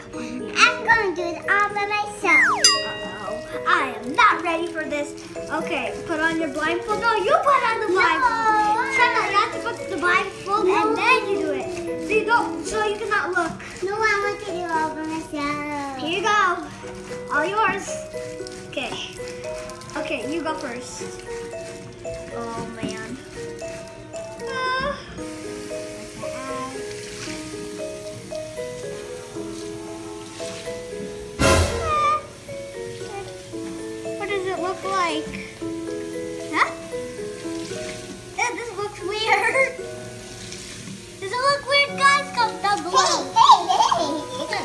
I'm going to do it all by myself. Uh-oh. I am not ready for this. Okay, put on your blindfold. No, you put on the blindfold. No. Try not. You have to put the blindfold no. and then you do it. So you don't, so you cannot look. No, I want to do it all by myself. Here you go. All yours. Okay. Okay, you go first. Oh, man. Like? Huh? Eh, this looks weird. Does it look weird, guys? Comment down below. Hey, hey, hey.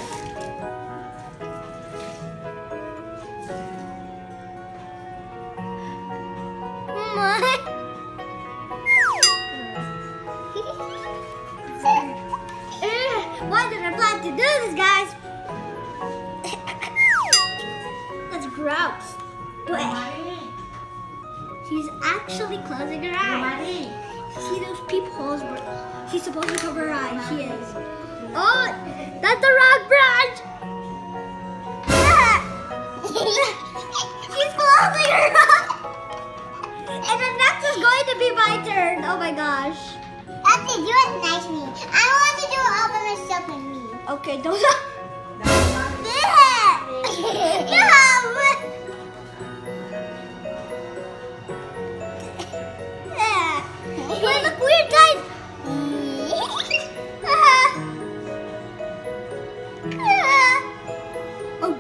Eh, Why did I plan to do this, guys? That's gross. But she's actually closing her eyes. See those peepholes? She's supposed to cover her eyes. She is. Oh, that's the wrong branch. She's closing her eyes. And then next is going to be my turn. Oh my gosh. That's it, do it nicely. I want to do it all by myself and me. Okay, don't.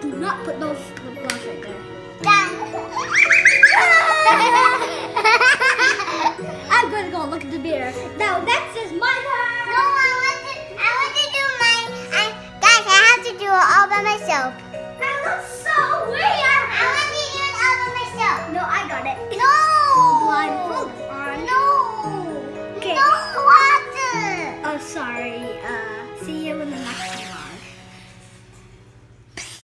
do not put those gloss right there. I'm gonna go look at the mirror. Now, next is my turn. No, I want to, I want to do mine. I, guys, I have to do it all by myself. That looks so weird. I want to do it all by myself. No, I got it. No. Blindfold on. No. Okay. No water. Oh, sorry. Uh,